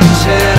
passing